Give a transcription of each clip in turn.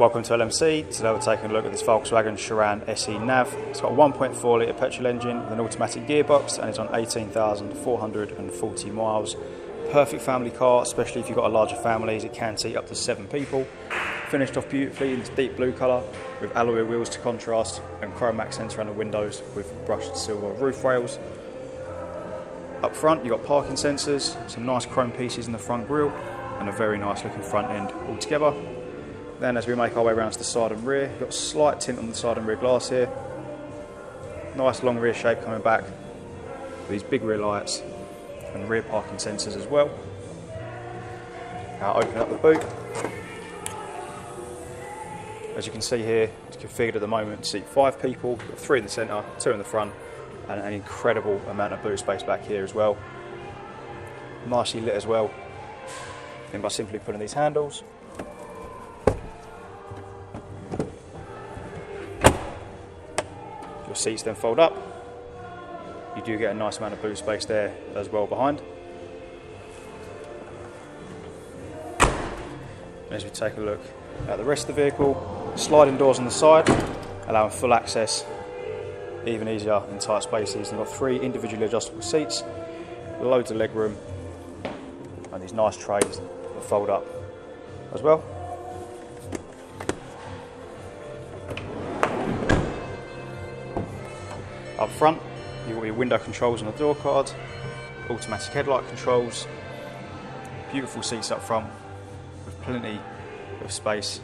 Welcome to LMC. Today we're taking a look at this Volkswagen Sharan SE Nav. It's got a 1.4 litre petrol engine with an automatic gearbox and it's on 18,440 miles. Perfect family car, especially if you've got a larger family as it can seat up to seven people. Finished off beautifully in this deep blue colour with alloy wheels to contrast and chrome accents around the windows with brushed silver roof rails. Up front you've got parking sensors, some nice chrome pieces in the front grille and a very nice looking front end altogether. Then as we make our way around to the side and rear, got slight tint on the side and rear glass here. Nice long rear shape coming back. These big rear lights and rear parking sensors as well. Now open up the boot. As you can see here, it's configured at the moment to seat five people, three in the centre, two in the front, and an incredible amount of boot space back here as well. Nicely lit as well. And by simply pulling these handles, your seats then fold up. You do get a nice amount of boot space there as well behind. As we take a look at the rest of the vehicle, sliding doors on the side, allowing full access even easier in tight spaces. You've got three individually adjustable seats, loads of leg room, and these nice trays that fold up as well. Up front, you've got your window controls on the door card, automatic headlight controls, beautiful seats up front with plenty of space,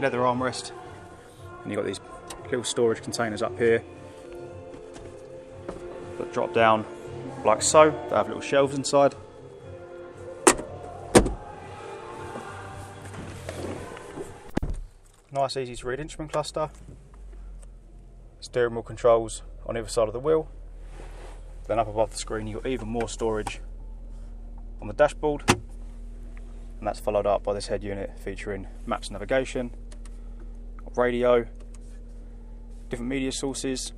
leather armrest, and you've got these little storage containers up here that drop down like so. They have little shelves inside. Nice easy to read instrument cluster steering wheel controls on either side of the wheel. Then up above the screen you've got even more storage on the dashboard and that's followed up by this head unit featuring maps navigation, radio, different media sources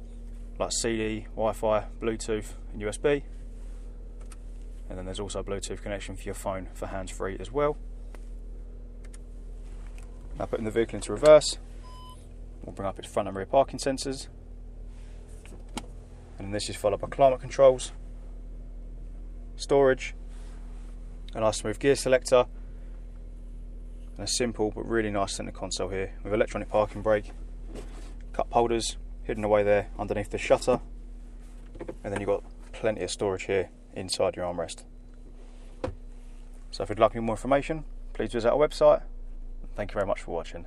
like CD, Wi-Fi, Bluetooth and USB and then there's also a Bluetooth connection for your phone for hands-free as well. Now putting the vehicle into reverse, we'll bring up its front and rear parking sensors and this is followed by climate controls, storage, a nice smooth gear selector, and a simple but really nice centre console here with electronic parking brake, cup holders hidden away there underneath the shutter, and then you've got plenty of storage here inside your armrest. So if you'd like any more information, please visit our website. Thank you very much for watching.